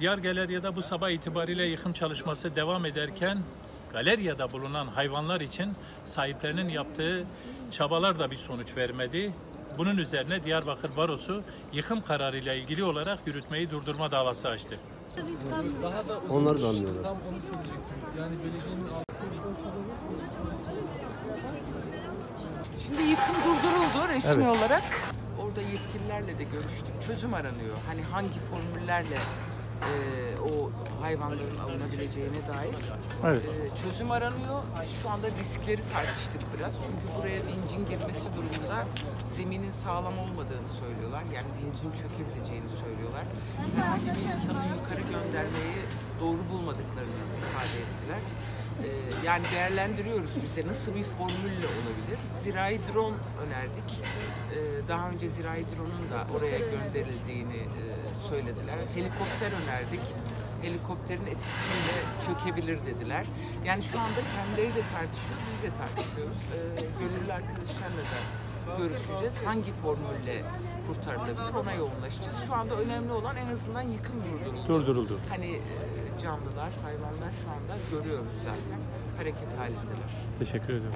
Diyar Galerya'da bu sabah itibariyle yıkım çalışması devam ederken galeryada bulunan hayvanlar için sahiplerinin yaptığı çabalar da bir sonuç vermedi. Bunun üzerine Diyarbakır Barosu yıkım kararıyla ilgili olarak yürütmeyi durdurma davası açtı. Daha da uzun Onları da anlıyorum. Tam onu söyleyecektim. Yani belediyenin altı Şimdi yıkım durduruldu resmi olarak. Orada yetkililerle de görüştük. Çözüm aranıyor. Hani hangi formüllerle o hayvanların alınabileceğine dair Evet. e, çözüm aranıyor. Şu anda riskleri tartıştık biraz. Çünkü buraya vincin girmesi durumunda zeminin sağlam olmadığını söylüyorlar. Yani vincin çökebileceğini söylüyorlar. Herhangi bir insanı yukarı göndermeyi doğru bulmadıklarını ifade ettiler. Ee, yani değerlendiriyoruz biz de nasıl bir formülle olabilir. Zirai drone önerdik. Ee, daha önce zirai drone'un da oraya gönderildiğini e, söylediler. Helikopter önerdik. Helikopterin etkisiyle çökebilir dediler. Yani şu anda kendileri de tartışıyor, biz de tartışıyoruz. Ee, gönüllü arkadaşlarla da görüşeceğiz. Hangi formülle kurtarılabilir ona yoğunlaşacağız. Şu anda önemli olan en azından yıkım durduruldu. Durduruldu. Hani e, canlılar, hayvanlar şu anda görüyoruz zaten. Hareket halindeler. Teşekkür ederim.